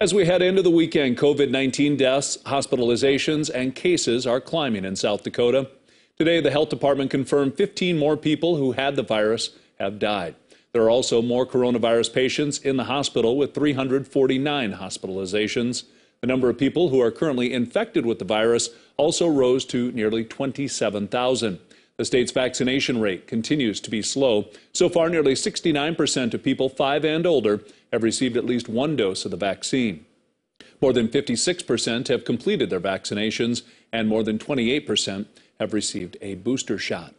As we head into the weekend, COVID 19 deaths, hospitalizations, and cases are climbing in South Dakota. Today, the health department confirmed 15 more people who had the virus have died. There are also more coronavirus patients in the hospital with 349 hospitalizations. The number of people who are currently infected with the virus also rose to nearly 27,000. The state's vaccination rate continues to be slow. So far, nearly 69% of people 5 and older have received at least one dose of the vaccine. More than 56% have completed their vaccinations, and more than 28% have received a booster shot.